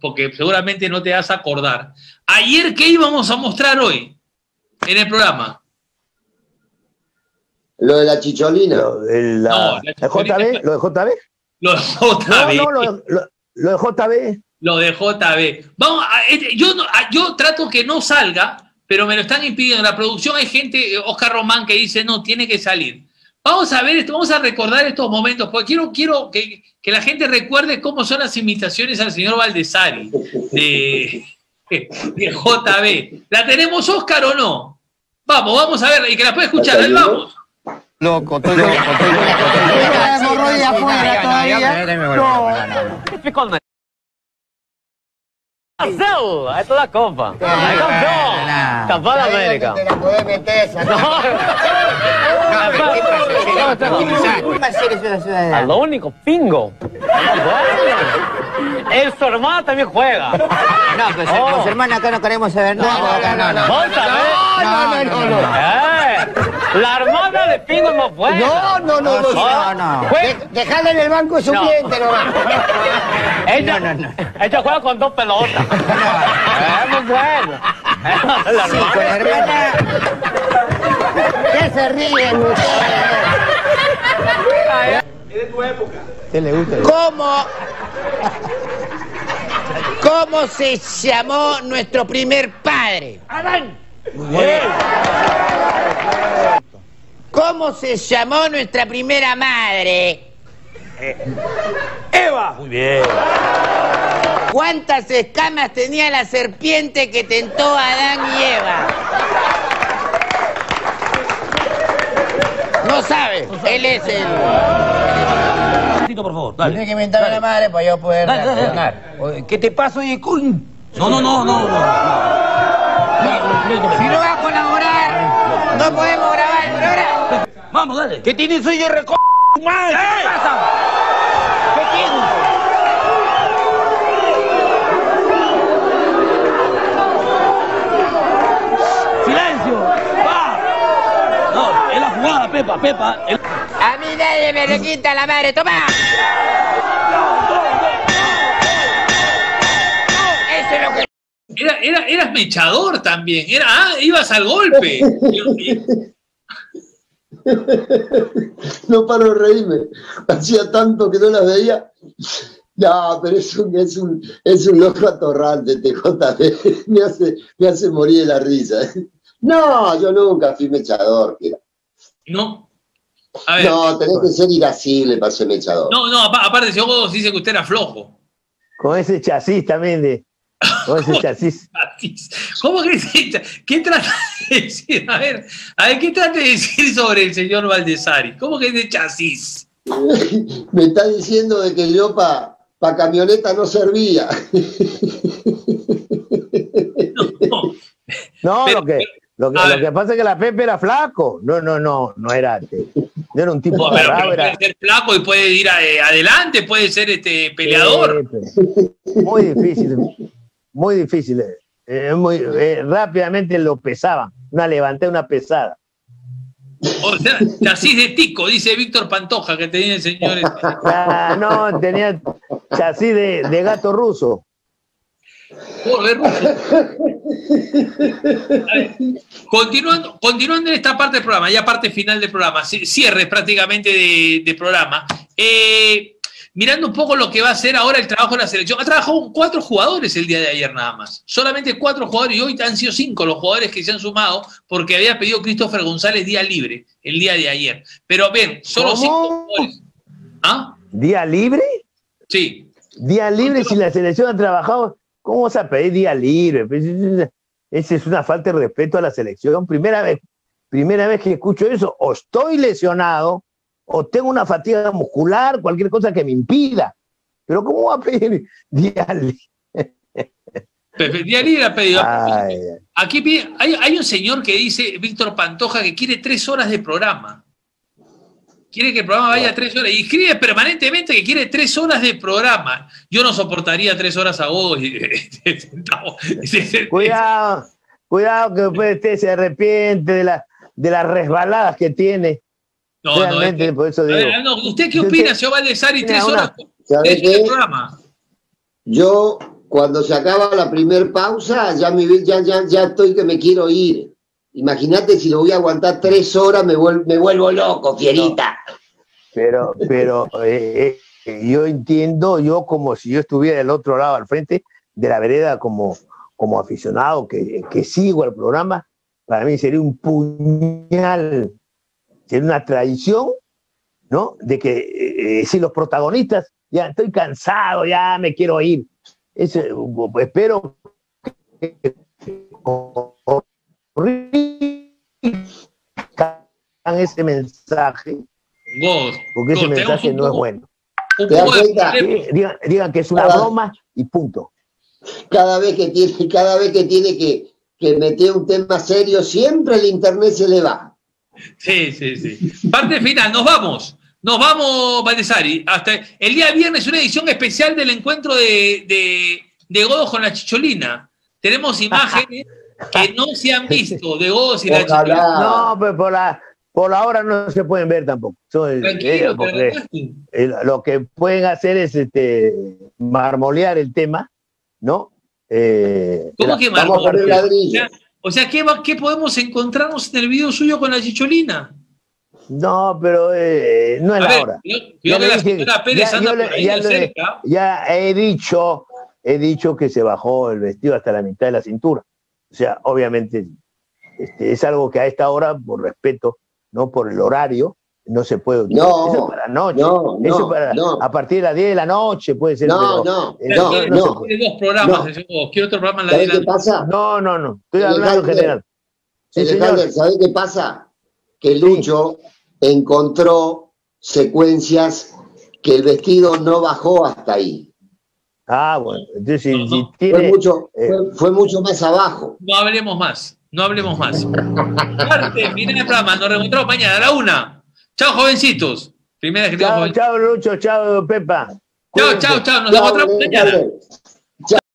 porque seguramente no te vas a acordar. Ayer, ¿qué íbamos a mostrar hoy en el programa? Lo de la chicholina. Lo de la, No, la ¿el JB, lo de JB. Lo de JB. No, no, lo, lo- lo de JB. Lo de JB. Vamos, a- este, yo, no- a- yo trato que no salga, pero me lo están impidiendo. En la producción hay gente, eh, Oscar Román, que dice, no, tiene que salir. Vamos a ver esto, vamos a recordar estos momentos, porque quiero, quiero que, que la gente recuerde cómo son las imitaciones al señor Valdesari de, de JB. ¿La tenemos, Oscar, o no? Vamos, vamos a ver, y que la pueda escuchar, ahí vamos. Loco, estoy loco, estoy loco. La hemorroide Brasil! Esta é da Copa. É campeão! Campeão da América. Te la podés meter esa. É lo único, pingo. El su hermano también juega. No, pues Oh. los hermanos acá no queremos saber nada. No, no, no. No, no, no, no. Eh, la hermana de pingo es más buena. No, no, no, no, Oh, no, no. De- Dejala en el banco suplente nomás. Ella, No, no, no. ella juega con dos pelotas. Es muy buena. La Sí, con la hermana. hermana. ¿Qué se ríen ustedes? ¿Qué le gusta? ¿Cómo? ¿Cómo se llamó nuestro primer padre? Adán. ¿Cómo se llamó nuestra primera madre? Eva. Muy bien. ¿Cuántas escamas tenía la serpiente que tentó a Adán y Eva? No sabe. Él es el. por favor, dale. Tiene que inventarme la madre para yo poder Dale, ¿Qué te pasa, oye, coño? No, no, no, no. no. Si no va a colaborar, no podemos grabar el programa. Vamos, dale. ¿Qué tiene soy yo reco... madre? ¿Qué pasa? ¿Qué tiene? ¡Silencio! ¡Va! No, es la jugada, Pepa, Pepa. El- A mí nadie me le quita la madre. ¡Toma! Eso es lo que... Era, era, eras mechador también, era, ah, ibas al golpe. No paro de reírme. Hacía tanto que no las veía. No, pero es un, es un, es un loco atorrante, TJB. Me hace, me hace morir de la risa. No, yo nunca fui mechador. mira. no. A ver, No, tenés que ser irascible para ser mechador. no, no, apa- aparte, si vos dice que usted era flojo. Con ese chasis también de. Chasis. ¿Cómo que se- qué trata de decir? A ver, a ver, ¿qué trata de decir sobre el señor Valdesari? ¿Cómo que es de chasis? Me está diciendo de que yo para pa camioneta no servía. No, No, Pero- lo, que, lo, que, lo que pasa es que la Pepe era flaco. No, no, no, no era. este, No era un tipo no, pero, pero puede ser flaco y puede ir a- eh, adelante, puede ser este peleador. Muy difícil, muy difícil. eh, muy, eh, rápidamente lo pesaban. Una levanté una pesada. O sea, chasis de tico, dice Víctor Pantoja, que tenía el señor. este. Ah, no, tenía chasis de, de gato ruso. Joder, Continuando, continuando en esta parte del programa, ya parte final del programa, ci- cierre prácticamente de, de programa. Eh, mirando un poco lo que va a ser ahora el trabajo de la selección. Ha trabajado cuatro jugadores el día de ayer nada más. Solamente cuatro jugadores y hoy han sido cinco los jugadores que se han sumado porque había pedido Christopher González día libre el día de ayer. Pero bien, solo ¿Cómo? cinco jugadores. ¿Ah? ¿Día libre? Sí. Día libre si la selección ha trabajado. ¿Cómo vas a pedir día libre? Pues, Esa es una falta de respeto a la selección. Primera vez, primera vez que escucho eso. O estoy lesionado, o tengo una fatiga muscular, cualquier cosa que me impida. Pero ¿cómo va a pedir día libre? Pepe, Día libre ha pedido. Ay, Aquí pide- hay, hay un señor que dice, Víctor Pantoja, que quiere tres horas de programa. Quiere que el programa vaya tres horas. Y escribe permanentemente que quiere tres horas de programa. Yo no soportaría tres horas y sentado. Cuidado, cuidado que después usted se arrepiente de, la, de las resbaladas que tiene. No, no, Realmente, este- por eso digo. ver, no, ¿Usted qué opina, señor Valdesari? Tres horas, ¿Sabe tres horas de qué? programa. Yo cuando se acaba la primer pausa, ya, me, ya, ya, ya estoy que me quiero ir. Imagínate si lo voy a aguantar tres horas, me, vuel- me vuelvo loco, fierita. Pero, pero eh, eh, yo entiendo, yo como si yo estuviera del otro lado al frente de la vereda como, como aficionado que, que sigo el programa, para mí sería un puñal, sería una traición, ¿no? De que eh, eh, si los protagonistas, ya estoy cansado, ya me quiero ir. Eso, eh, espero que corrijan ese mensaje, Vos, porque ese mensaje no es bueno. digan, digan que es una Cada- broma y punto. Cada vez que tiene, cada vez que, tiene que, que meter un tema serio, siempre el internet se le va. Sí, sí, sí. Parte final, nos vamos. Nos vamos, Valdesari. Hasta el día viernes, una edición especial del encuentro de, de, de Godos con la Chicholina. Tenemos imágenes que no se han visto de Godos y la. Chicholina. No, pero por la, por ahora no se pueden ver tampoco. Son, eh, porque, relajaste. eh, lo que pueden hacer es este, marmolear el tema, ¿no? Eh, ¿Cómo que Vamos a Marco? poner O sea, ¿qué, va- ¿qué podemos encontrarnos en el video suyo con la Chicholina? No, pero eh, no es A la ver, hora. yo, Ya la dije- señora Pérez ya- anda yo le- por ahí ya de le- cerca. Ya he dicho, he dicho que se bajó el vestido hasta la mitad de la cintura. O sea, obviamente este, es algo que a esta hora, por respeto, no por el horario, no se puede utilizar. No, Eso es para noche. no, Eso no, para, no. a partir de las 10 de la noche puede ser. No, pero- no, eh, no, no no. dos programas. Quiere otro programa en la ¿Sabes de qué la pasa? No, no, no. Estoy Alejandro, hablando en general. Sí, señor. Alejandro, ¿sabes qué pasa? Que Lucho encontró secuencias que el vestido no bajó hasta ahí. Ah, bueno. Entonces, si, si Fue tiene. mucho, eh, fue, fue mucho más abajo. No hablemos más, no hablemos más. Parte, final del programa, nos reencontramos mañana a la una. Chao, jovencitos. Primera que Chao, chao, Lucho. Chao, Pepa. Chao, chao, chao. Nos Chao, encontramos mañana.